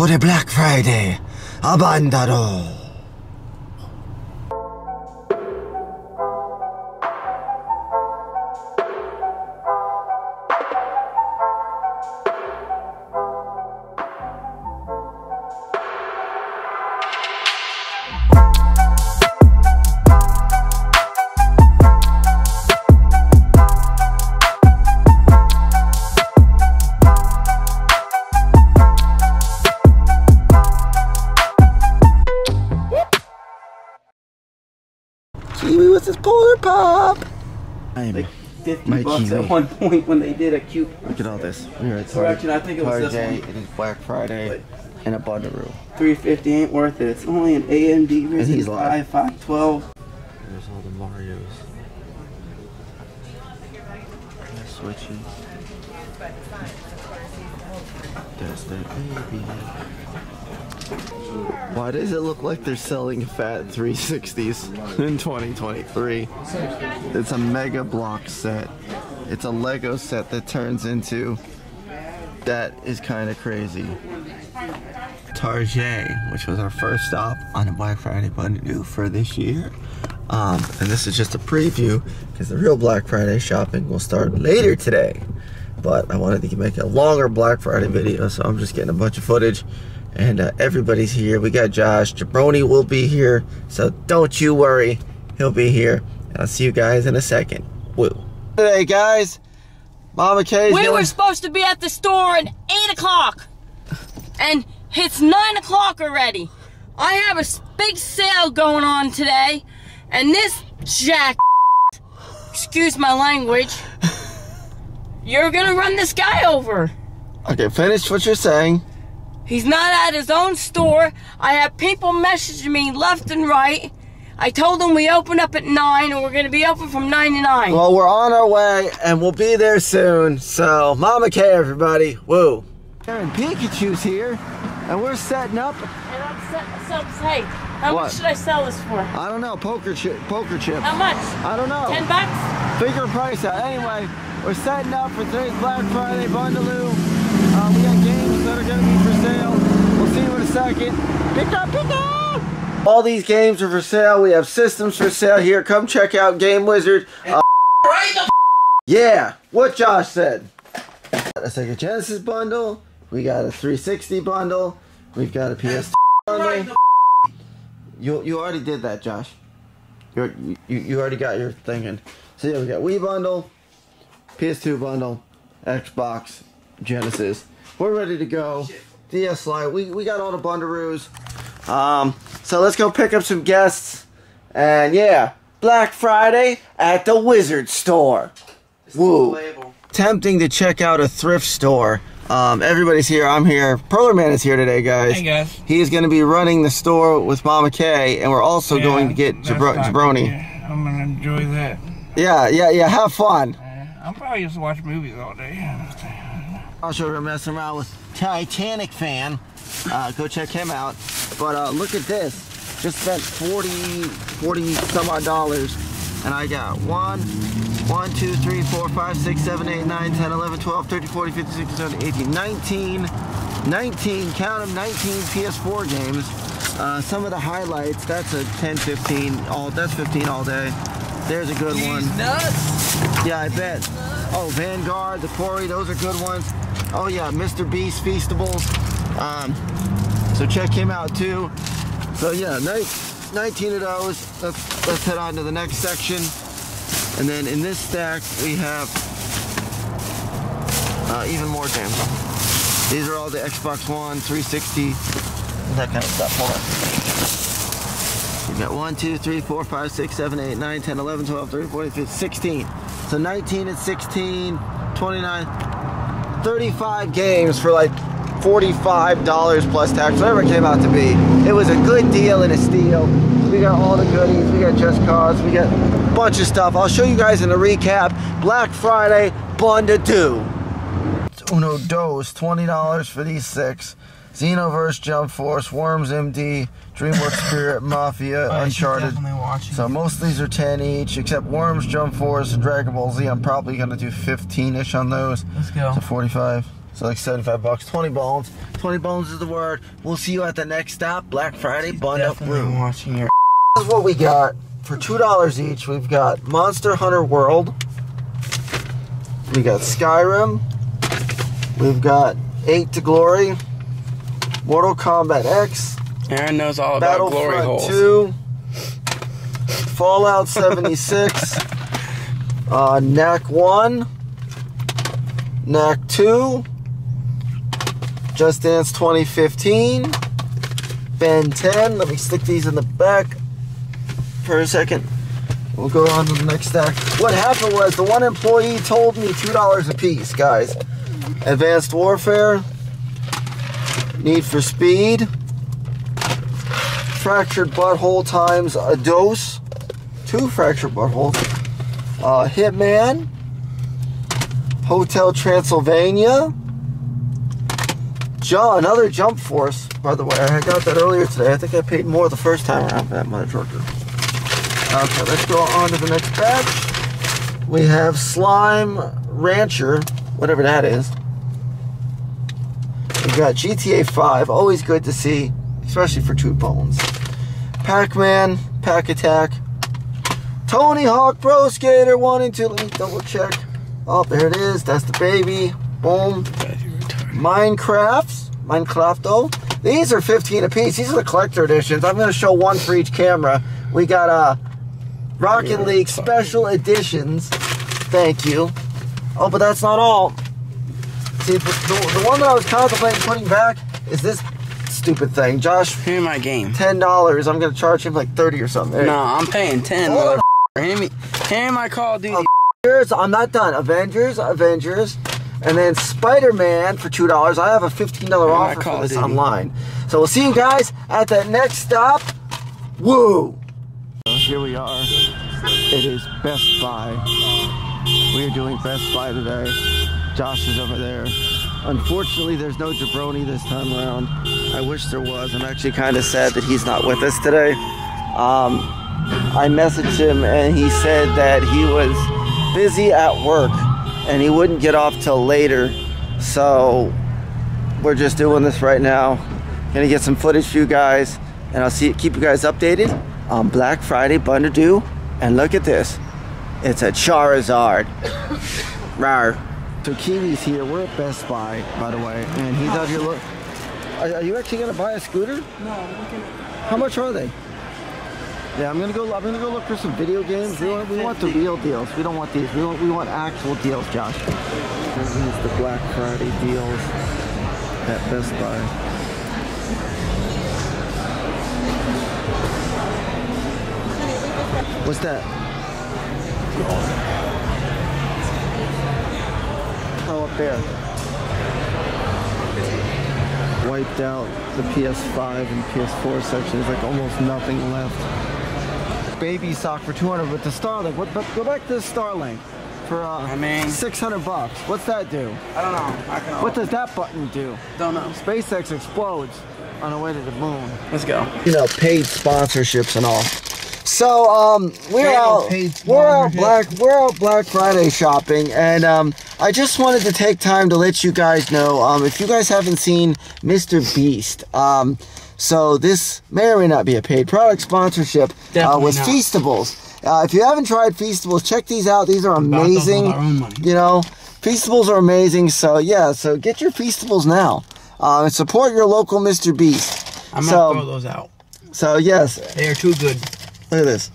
for the Black Friday Abandaro. Bucks at one point when they did a cute. Look at all this. We're at Or actually, I think it was this one. It is Black Friday and a Bonnaroo. 350 ain't worth it. It's only an AMD Ryzen he's live. 5 512. There's all the Marios. Switchy. There's the baby. Why does it look like they're selling fat 360s in 2023? It's a mega block set. It's a Lego set that turns into. That is kind of crazy. Target, which was our first stop on a Black Friday bundle for this year. Um, and this is just a preview because the real Black Friday shopping will start later today. But I wanted to make a longer Black Friday video, so I'm just getting a bunch of footage. And uh, everybody's here. We got Josh. Jabroni will be here, so don't you worry. He'll be here. I'll see you guys in a second. Woo. Today, guys, Mama K's We were supposed to be at the store at 8 o'clock. And it's 9 o'clock already. I have a big sale going on today. And this jack, excuse my language, you're gonna run this guy over. Okay, finish what you're saying. He's not at his own store. I have people messaging me left and right. I told them we open up at 9 and we're gonna be open from 9 to 9. Well, we're on our way and we'll be there soon. So, Mama K, everybody. Woo. Aaron Pikachu's here and we're setting up. and I'm set myself hey, how What? much should I sell this for? I don't know, poker chip, poker chip. How much? I don't know. 10 bucks? Figure price out. Anyway, we're setting up for today's Black Friday bundaloo. Uh, we got games that are going to be for sale. We'll see you in a second. Pick up, pick up. All these games are for sale. We have systems for sale here. Come check out Game Wizard. Uh, yeah, what Josh said. A Sega Genesis bundle. We got a 360 bundle. We've got a PS2 bundle. You you already did that, Josh. You're, you you already got your thing in. So yeah, we got Wii bundle, PS2 bundle, Xbox, Genesis. We're ready to go. DS Lite. We we got all the bundaroos. Um, so let's go pick up some guests. And yeah, Black Friday at the Wizard Store. Woo. Label. Tempting to check out a thrift store. Um, everybody's here. I'm here. Perler Man is here today, guys. Hey, guys. He is going to be running the store with Mama Kay, and we're also Yeah, going to get Jabro- not- Jabroni. yeah, I'm gonna enjoy that. Yeah, yeah, yeah. Have fun. Uh, I'm probably just watch movies all day. Also, we're messing around with Titanic fan. Uh, go check him out. But uh, look at this. Just spent 40, 40 some odd dollars. And I got one, one, two, three, four, five, six, seven, eight, nine, 10, 11, 12, 13, 14, 15, 16, 17, 18, 19, 19, count them, 19 PS4 games. Uh, some of the highlights, that's a 10, 15, all, that's 15 all day. There's a good one. nuts. Yeah, I bet. Oh, Vanguard, the Quarry, those are good ones. Oh yeah, Mr. Beast Feastables. Um, so check him out too. So yeah, nice, 19 of those. Let's let's head on to the next section. And then in this stack we have uh, even more games. These are all the Xbox One, 360, that kind of stuff. Hold on. We got 1, 2, 3, 4, 5, 6, 7, 8, 9, 10, 11, 12, 13, 14, 15, 16. So 19 and 16, 29, 35 games for like $45 plus tax, whatever it came out to be. It was a good deal and a steal. We got all the goodies. We got Just Cause. We got a bunch of stuff. I'll show you guys in a recap. Black Friday, Bunda Do. Uno Dos, $20 for these six. Xenoverse, Jump Force, Worms WMD, DreamWorks Spirit, Mafia, Uncharted. So most of these are 10 each, except Worms, Jump Force, and Dragon Ball Z. I'm probably gonna do 15-ish on those. Let's go. So 45. So like 75 bucks, 20 bones. 20 bones is the word. We'll see you at the next stop, Black Friday, Up Definitely Room. watching your. This is what we got for two dollars each. We've got Monster Hunter World. We got Skyrim. We've got Eight to Glory. Mortal Kombat X. Aaron knows all about glory Battlefront holes. 2. Fallout 76. uh, Knack 1. Knack 2. Just Dance 2015. Ben 10. Let me stick these in the back for a second. We'll go on to the next stack. What happened was the one employee told me $2 a piece, guys. Advanced Warfare. Need for Speed. Fractured Butthole times a dose. Two fractured buttholes. Uh, Hitman. Hotel Transylvania. Ju- another Jump Force, by the way. I got that earlier today. I think I paid more the first time around for that mother trucker. Okay, let's go on to the next batch. We have Slime Rancher, whatever that is. We got GTA 5, always good to see, especially for two bones. Pac-Man, Pack Attack. Tony Hawk Pro Skater 1 and 2. Let me double check. Oh, there it is. That's the baby. Boom. Minecrafts. Minecrafto. These are 15 apiece. These are the collector editions. I'm going to show one for each camera. We got uh, Rocket League special editions. Thank you. Oh, but that's not all. See, the, the, one that I was contemplating putting back is this stupid thing. Josh, Here's my game. $10. I'm going to charge him like 30 or something. There. No, I'm paying 10. Hold on. motherfucker. Hear me. Hear my Call of Duty. Avengers, I'm not done. Avengers, Avengers, and then Spider Man for two dollars. I have a fifteen dollar my offer for this Duty. online. So we'll see you guys at that next stop. Woo! Here we are. It is Best Buy. We are doing Best Buy today. Josh is over there. Unfortunately, there's no jabroni this time around. I wish there was. I'm actually kind of sad that he's not with us today. Um, I messaged him and he said that he was busy at work and he wouldn't get off till later. So we're just doing this right now. Gonna get some footage for you guys and I'll see keep you guys updated on Black Friday Bundadoo. And look at this. It's a Charizard. Rar. So Kiwi's here. We're at Best Buy, by the way, and he's out here look. Are, are you actually gonna buy a scooter? No, I'm looking How much are they? Yeah, I'm gonna go. I'm gonna go look for some video games. We want, we want the real deals. We don't want these. We want, we want actual deals, Josh. This is the Black Friday deals at Best Buy. What's that? Oh, up there. Wiped out the PS5 and PS4 section. There's like almost nothing left. Baby sock for 200 with the Starlink. What? But go back to the Starlink for uh, I mean- 600 bucks. What's that do? I don't know. I can What does that button do? Don't know. SpaceX explodes on the way to the moon. Let's go. You know, paid sponsorships and all. So um, we're out. We're out black. We're out Black Friday shopping, and um, I just wanted to take time to let you guys know. Um, if you guys haven't seen Mr. Beast, um, so this may or may not be a paid product sponsorship. uh, with not. Feastables. Uh, if you haven't tried Feastables, check these out. These are amazing. our own money. You know, Feastables are amazing. So yeah, so get your Feastables now. Uh, and support your local Mr. Beast. I'm So- gonna throw those out. So yes, They are too good. Look at this.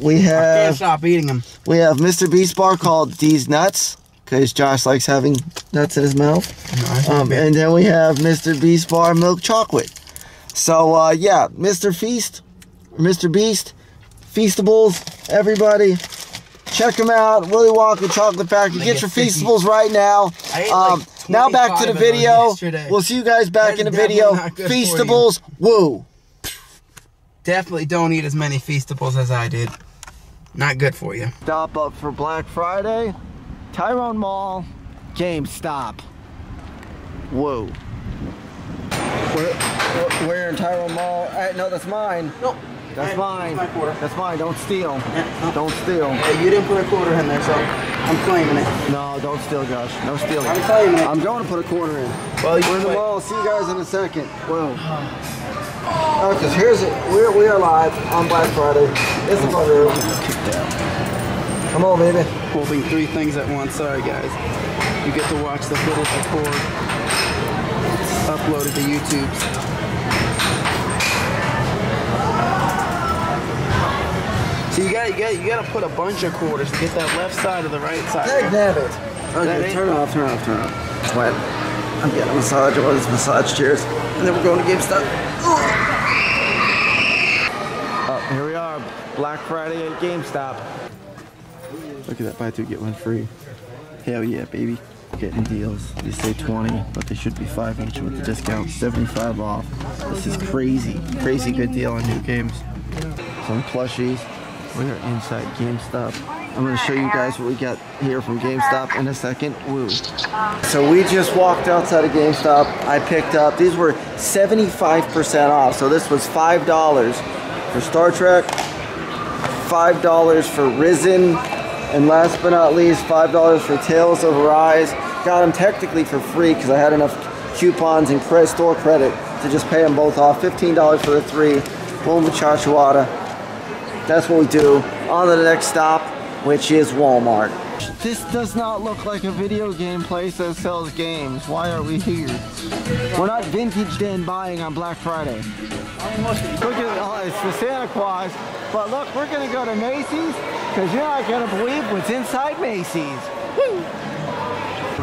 We I can't have stop eating them. we have Mr. Beast bar called These Nuts because Josh likes having nuts in his mouth. Um, and then we have Mr. Beast bar milk chocolate. So uh, yeah, Mr. Feast, Mr. Beast, Feastables, everybody. Check them out. Willy Wonka Chocolate Factory. Get get your 50. Feastables right now. Um, like now back to the 25 of those video. We'll see you guys back That's in the video. not good for you. Feastables, woo. Definitely don't eat as many Feastables as I did. Not good for you. Stop up for Black Friday. Tyrone Mall, GameStop. Whoa. We're, we're- in Tyrone Mall. Uh, no, that's mine. No. That's Hey, mine. my quarter. That's mine. Don't steal. Yeah, no. Don't steal. Hey, you didn't put a quarter in there, so I'm claiming it. No, don't steal, Josh. No stealing. I'm claiming it. I'm going to put a quarter in. Well, you We're in the wait. mall. See you guys in a second. Whoa. Oh, cause here's it. We're we are live on Black Friday. It's the Bunder. Come on, baby. holding three things at once. Sorry, guys. You get to watch the footage record, uploaded to YouTube. So you got you got you got to put a bunch of quarters to get that left side or the right side. Hey, damn it. Okay, turn it off, turn it off, turn it off. Sweat. I'm getting a massage. One of these massage chairs. And then we're going to GameStop. Oh, here we are. Black Friday at GameStop. Look at that. Buy two, get one free. Hell yeah, baby. Getting deals. They say 20, but they should be 5 each with the discount. 75 off. This is crazy. Crazy good deal on new games. Some plushies. We are inside GameStop. I'm going to show you guys what we got here from GameStop in a second. Woo. So we just walked outside of GameStop. I picked up, these were 75% off. So this was $5 for Star Trek, $5 for Risen, and last but not least, $5 for Tales of Arise. Got them technically for free because I had enough coupons and credit store credit to just pay them both off. $15 for the three. Boom, Chachawada. That's what we do. On to the next stop, which is Walmart. This does not look like a video game place that sells games. Why are we here? We're not vintage den buying on Black Friday. Look at oh, it's the Santa Claus. But look, we're gonna go to Macy's because you're not gonna believe what's inside Macy's. Woo!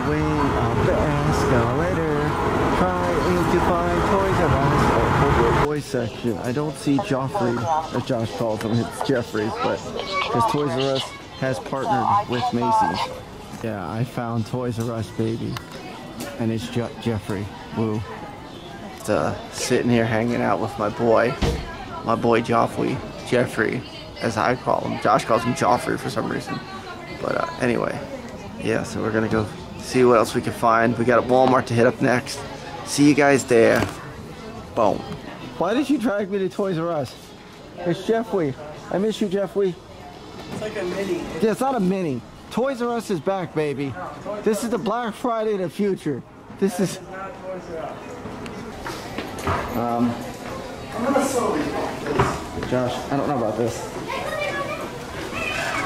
Wing up the escalator, trying to find Toys R Us. Oh, boy section. I don't see Joffrey, as Josh calls him. It's Geoffrey, but because Toys R Us has partnered with Macy's. Yeah, I found Toys R Us, baby, and it's Je- Geoffrey. Woo. Just, uh, sitting here hanging out with my boy, my boy Joffrey, Geoffrey, as I call him. Josh calls him Joffrey for some reason. But uh, anyway, yeah, so we're gonna go see what else we can find. We got a Walmart to hit up next. See you guys there. Boom. Why did you drag me to Toys R Us? It's Geoffrey. I miss you, Geoffrey. It's like a mini. Yeah, it's not a mini. Toys R Us is back, baby. This is the Black Friday of the future. This is. Um. I'm gonna slowly this. Josh, I don't know about this.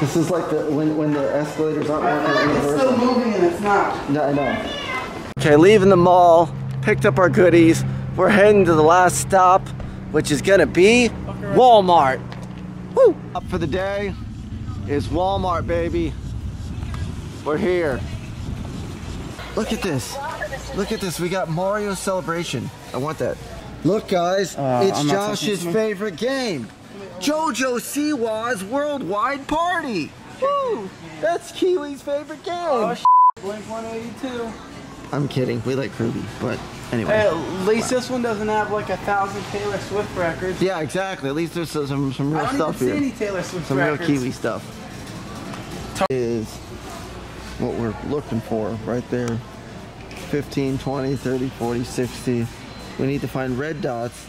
This is like the when when the escalators aren't working. in It's still moving and it's not. No, I know. Okay, leaving the mall, picked up our goodies. We're heading to the last stop, which is gonna be Walmart. Woo! Up for the day is Walmart, baby. We're here. Look at this. Look at this. We got Mario Celebration. I want that. Look, guys, Uh, it's I'm Josh's touching this one. favorite game. JoJo Siwa's Worldwide Party. Woo! That's Kiwi's favorite game. Oh, Blink 182. I'm kidding. We like Ruby, but anyway. Hey, at least this one doesn't have like a thousand Taylor Swift records. Yeah, exactly. At least there's some some, real don't stuff even see here. any Taylor Swift Some records. real Kiwi stuff. Is what we're looking for right there. 15, 20, 30, 40, 60. We need to find red dots.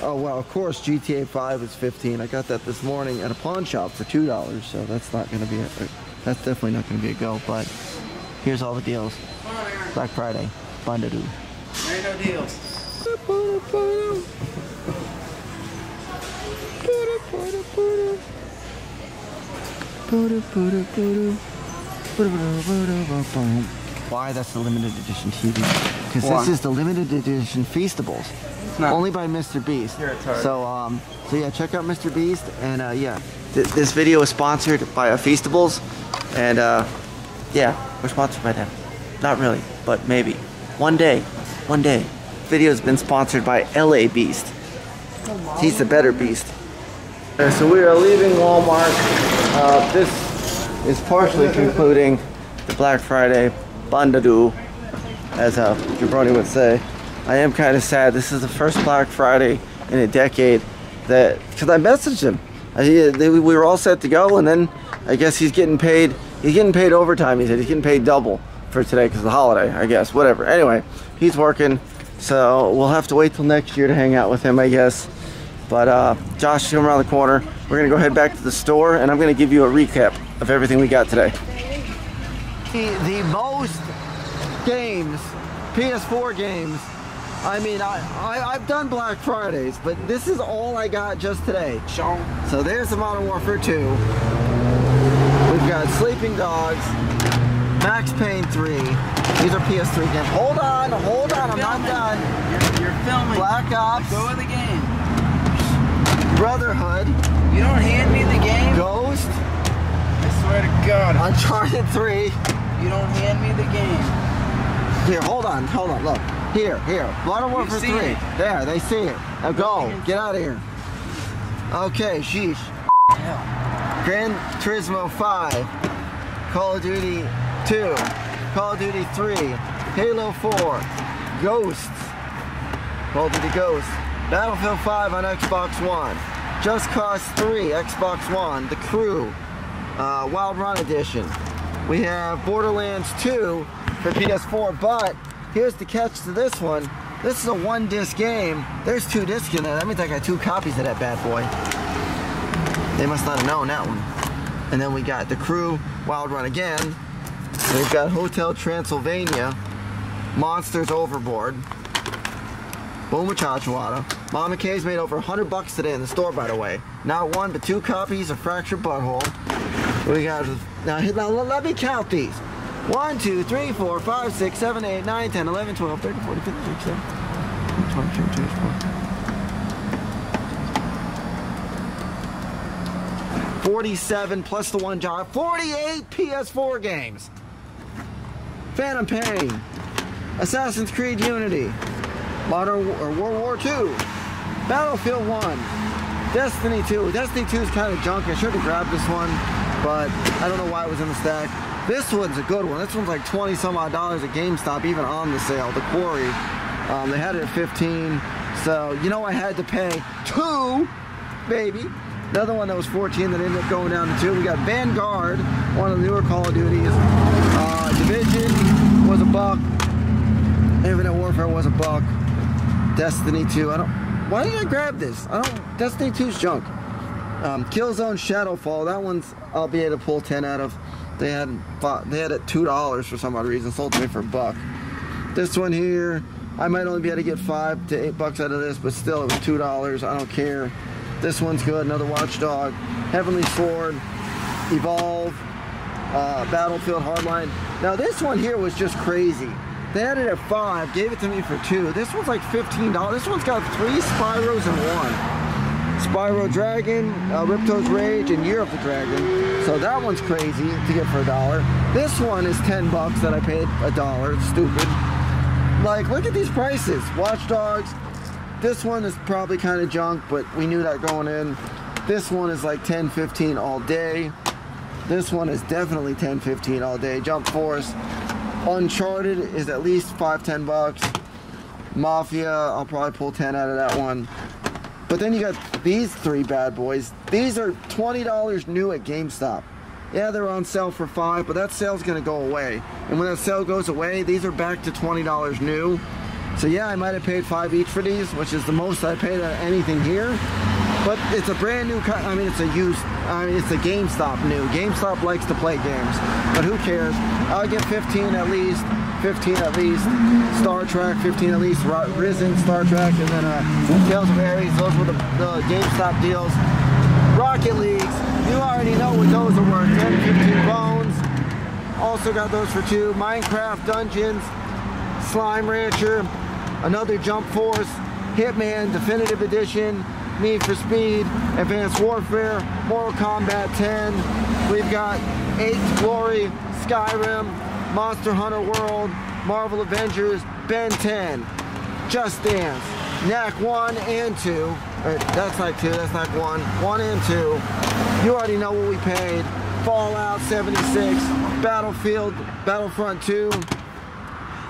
Oh wow, of course GTA 5 is 15. I got that this morning at a pawn shop for two dollars, so that's not gonna be a, that's definitely not gonna be a go, but here's all the deals. Black Friday. Bundadoo. There deals. Why that's the limited edition TV? Because this is the limited edition Feastables, not. only by Mr. Beast. You're a tart. So um, so yeah, check out Mr. Beast, and uh, yeah, Th- this video is sponsored by uh, Feastables, and uh, yeah, we're sponsored by them. Not really, but maybe one day, one day. Video's been sponsored by LA Beast. He's the better beast. So we are leaving Walmart. Uh, this is partially concluding the Black Friday Bandadoo, as uh, Jabroni would say. I am kind of sad. This is the first Black Friday in a decade that, because I messaged him. I, they, we were all set to go, and then I guess he's getting paid. He's getting paid overtime. He said he's getting paid double for today because of the holiday. I guess whatever. Anyway, he's working, so we'll have to wait till next year to hang out with him. I guess. But uh, Josh is coming around the corner. We're gonna go head back to the store, and I'm gonna give you a recap of everything we got today. The, the most games, PS4 games. I mean, I, I I've done Black Fridays, but this is all I got just today. So there's the Modern Warfare 2. We've got Sleeping Dogs, Max Payne 3. These are PS3 games. Hold on, hold on, I'm not done. You're, you're filming. Black Ops, Go of the game. Brotherhood, You don't hand me the game. Ghost, I swear to God. Uncharted 3. You don't hand me the game. Here, hold on, hold on, look. Here, here. Modern Warfare 3. it. There, they see it. Now go, get out of here. Okay, sheesh. Hell. Gran Turismo 5, Call of Duty 2, Call of Duty 3, Halo 4, Ghosts, Call of Duty Ghosts, Battlefield 5 on Xbox One, Just Cause 3, Xbox One, The Crew, uh, Wild Run Edition. We have Borderlands 2 for PS4, but here's the catch to this one. This is a one disc game. There's two discs in there. That means I got two copies of that bad boy. They must not have known that one. And then we got The Crew, Wild Run Again. We've got Hotel Transylvania, Monsters Overboard, Boom Chachawada. Mama K's made over 100 bucks today in the store, by the way. Not one, but two copies of Fractured Butthole. We got, now, now let me count these. 1, 2, 3, 4, 5, 6, 7, 8, 9, 10, 11, 12, 13, 14, 15, 16, 17, 18, 20, 21, 22, 24. 47 plus the one jar, 48 PS4 games. Phantom Pain, Assassin's Creed Unity, Modern or World War II, Battlefield 1, Destiny 2. Destiny 2 is kind of junk. I should have grabbed this one, but I don't know why it was in the stack. This one's a good one. This one's like 20 some odd dollars at GameStop, even on the sale. The Quarry, um, they had it at 15. So, you know, I had to pay two, baby. Another one that was 14 that ended up going down to two. We got Vanguard, one of the newer Call of Duties. Uh, Division buck. Infinite Warfare was a buck. Destiny 2. I don't. Why did I grab this? I don't. Destiny 2's junk. Um, Killzone Shadowfall. That one's I'll be able to pull 10 out of. They had bought, they had it two dollars for some odd reason. Sold to me for a buck. This one here, I might only be able to get five to eight bucks out of this, but still it was two dollars. I don't care. This one's good. Another Watchdog, Heavenly Sword, Evolve, uh, Battlefield Hardline. Now this one here was just crazy. They had it at five, gave it to me for two. This one's like fifteen dollars. This one's got three Spyros in one. Spyro Dragon, uh, Ripto's Rage, and Year of the Dragon. So that one's crazy to get for a dollar. This one is 10 bucks that I paid a dollar. It's stupid. Like, look at these prices. Watch Dogs. This one is probably kind of junk, but we knew that going in. This one is like 10, 15 all day. This one is definitely 10, 15 all day. Jump Force. Uncharted is at least 5, 10 bucks. Mafia, I'll probably pull 10 out of that one. But then you got these three bad boys. These are $20 new at GameStop. Yeah, they're on sale for five, but that sale's gonna go away. And when that sale goes away, these are back to $20 new. So yeah, I might have paid five each for these, which is the most I paid on anything here. But it's a brand new, I mean, it's a used, I mean, it's a GameStop new. GameStop likes to play games, but who cares? I'll get 15 at least, 15 at least. Star Trek, 15 at least. Risen, Star Trek, and then uh, Tales of Arise. Those were the, the GameStop deals. Rocket Leagues, you already know what those are worth. 10, 15 bones. Also got those for two. Minecraft Dungeons, Slime Rancher, another Jump Force, Hitman Definitive Edition, Need for Speed, Advanced Warfare, Mortal Kombat 10. We've got 8 Glory, Skyrim, Monster Hunter World, Marvel Avengers, Ben 10, Just Dance, Knack 1 and 2. Or, that's not 2, that's not 1. 1 and 2. You already know what we paid. Fallout 76, Battlefield, Battlefront 2,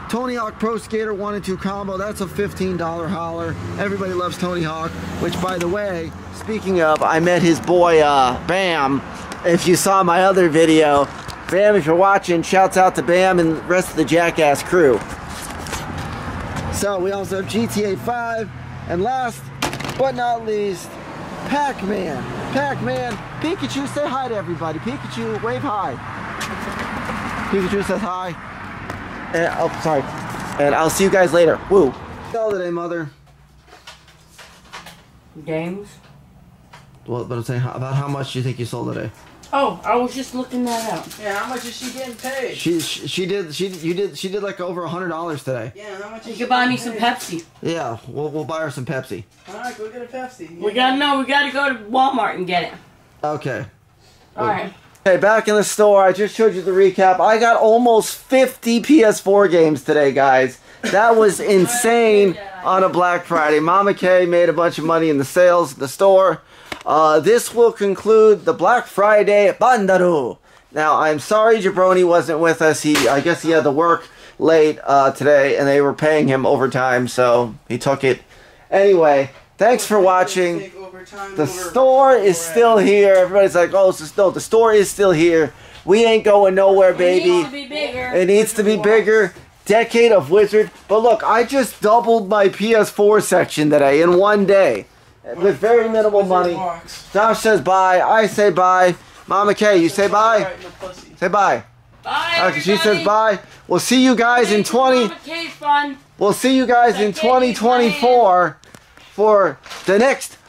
Tony Hawk Pro Skater 1 and 2 combo, that's a $15 holler. Everybody loves Tony Hawk, which by the way, speaking of, I met his boy uh, Bam. If you saw my other video, Bam, if you're watching, shouts out to Bam and the rest of the Jackass crew. So we also have GTA 5, and last but not least, Pac-Man. Pac-Man, Pikachu, say hi to everybody. Pikachu, wave hi. Pikachu says hi. And, oh, sorry. And I'll see you guys later. Woo. All today, mother. Games? Well, but I'm saying how- about how much do you think you sold today? Oh, I was just looking that up. Yeah, how much is she getting paid? She she, she did she you did she did like over a hundred dollars today. yeah, how much You is could buy me getting some? Pepsi. Yeah, we'll we'll buy her some Pepsi. Alright, go get a Pepsi. We gotta know, we gotta go to Walmart and get it. Okay. Alright. Okay, back in the store. I just showed you the recap. I got almost 50 PS4 games today, guys. That was insane on a Black Friday. Mama K made a bunch of money in the sales, at the store. Uh, this will conclude the Black Friday Bandaru. Now, I'm sorry Jabroni wasn't with us. He, I guess he had to work late uh, today, and they were paying him overtime, so he took it. Anyway, thanks for watching. Take over time The over- store is over still here. Everybody's like, oh, it's just, no, the store is still here. We ain't going nowhere, baby. It needs to baby. be bigger. It needs to be bigger. Decade of Wizard. But look, I just doubled my PS4 section today in one day with very minimal money. box. Josh says bye. I say bye. Mama K, you say bye. Right in the pussy. Say bye. Bye, Okay, she says bye. We'll see you guys in 20. Mama K's fun. We'll see you guys in 2024 for the next